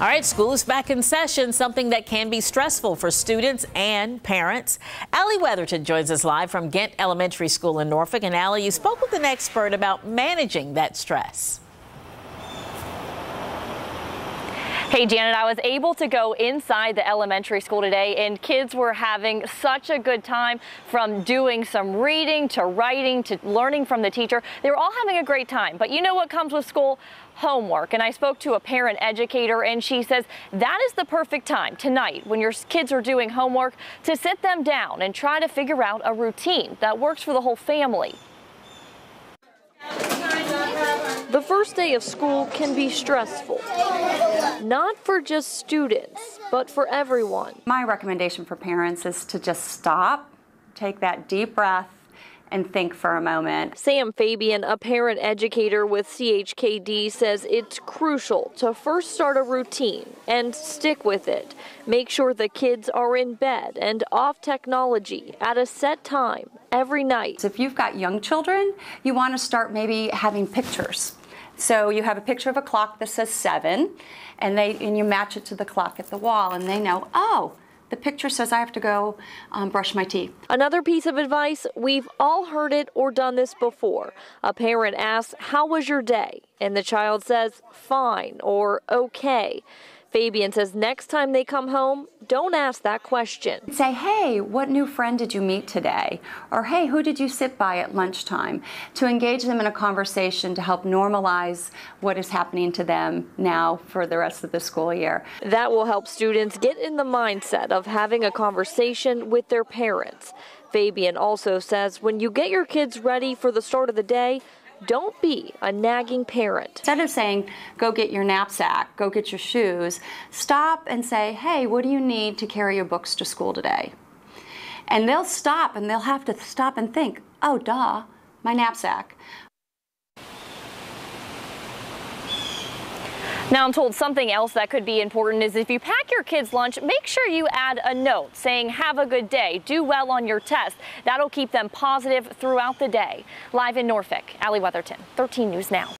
All right, school is back in session, something that can be stressful for students and parents. Allie Weatherton joins us live from Ghent Elementary School in Norfolk. And Allie, you spoke with an expert about managing that stress. Hey Janet, I was able to go inside the elementary school today and kids were having such a good time from doing some reading to writing to learning from the teacher. They were all having a great time. But you know what comes with school? Homework. And I spoke to a parent educator and she says that is the perfect time tonight when your kids are doing homework to sit them down and try to figure out a routine that works for the whole family. The first day of school can be stressful, not for just students, but for everyone. My recommendation for parents is to just stop, take that deep breath, and think for a moment. Sam Fabian, a parent educator with CHKD, says it's crucial to first start a routine and stick with it. Make sure the kids are in bed and off technology at a set time every night. If you've got young children, you want to start maybe having pictures. So you have a picture of a clock that says seven, and they and you match it to the clock at the wall, and they know, oh, the picture says I have to go um, brush my teeth. Another piece of advice we've all heard it or done this before. A parent asks, How was your day? And the child says, Fine or okay. Fabian says next time they come home, don't ask that question. Say, hey, what new friend did you meet today? Or hey, who did you sit by at lunchtime? To engage them in a conversation to help normalize what is happening to them now for the rest of the school year. That will help students get in the mindset of having a conversation with their parents. Fabian also says when you get your kids ready for the start of the day, don't be a nagging parent. Instead of saying, go get your knapsack, go get your shoes, stop and say, hey, what do you need to carry your books to school today? And they'll stop and they'll have to stop and think, oh, duh, my knapsack. Now I'm told something else that could be important is if you pack your kids lunch, make sure you add a note saying have a good day, do well on your test. That'll keep them positive throughout the day. Live in Norfolk, Allie Weatherton, 13 News Now.